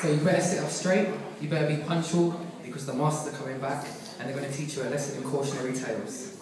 So you better sit up straight, you better be punctual, because the masters are coming back and they're going to teach you a lesson in cautionary tales.